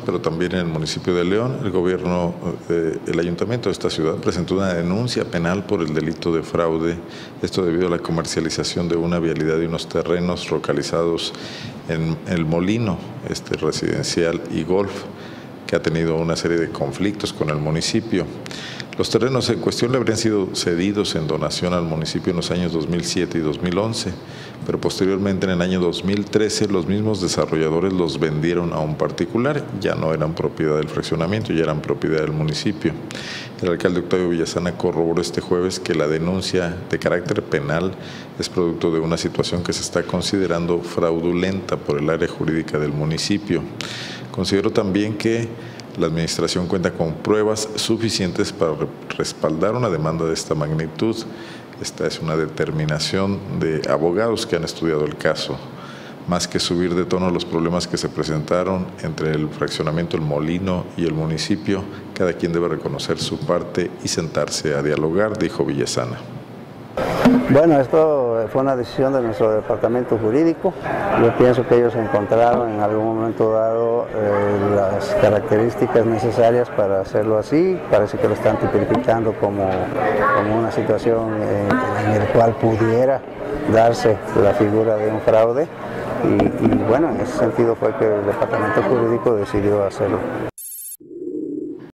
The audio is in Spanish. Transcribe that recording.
pero también en el municipio de León, el gobierno, eh, el ayuntamiento de esta ciudad presentó una denuncia penal por el delito de fraude, esto debido a la comercialización de una vialidad y unos terrenos localizados en el Molino, este residencial y golf, que ha tenido una serie de conflictos con el municipio. Los terrenos en cuestión le habrían sido cedidos en donación al municipio en los años 2007 y 2011, pero posteriormente en el año 2013 los mismos desarrolladores los vendieron a un particular, ya no eran propiedad del fraccionamiento, ya eran propiedad del municipio. El alcalde Octavio Villasana corroboró este jueves que la denuncia de carácter penal es producto de una situación que se está considerando fraudulenta por el área jurídica del municipio. Considero también que la Administración cuenta con pruebas suficientes para respaldar una demanda de esta magnitud. Esta es una determinación de abogados que han estudiado el caso. Más que subir de tono los problemas que se presentaron entre el fraccionamiento El Molino y el municipio, cada quien debe reconocer su parte y sentarse a dialogar, dijo Villasana. Bueno, esto fue una decisión de nuestro departamento jurídico. Yo pienso que ellos encontraron en algún momento dado eh, características necesarias para hacerlo así. Parece que lo están tipificando como, como una situación en, en la cual pudiera darse la figura de un fraude. Y, y bueno, en ese sentido fue que el departamento jurídico decidió hacerlo.